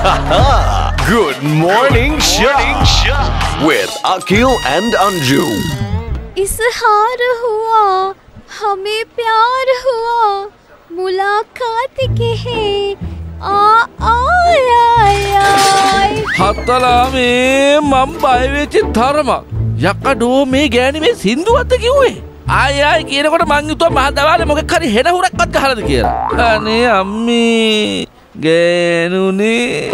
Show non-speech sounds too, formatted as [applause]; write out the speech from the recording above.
Good [laughs] morning, Shah. With Akil and Anju. इजहार हुआ हमें प्यार हुआ मुलाकात के है आ आय आय आय හත්තලා මේ මම් බයවෙච්චි තරමක් යකඩෝ මේ ගෑනි මේ සිින්දුවත්ත කිව්වේ ආය ආය කියනකොට මංගිතුව මහදවාල මොක කරි හෙන හුරක්වත් හලද කියලා අනේ අම්මි Genuni.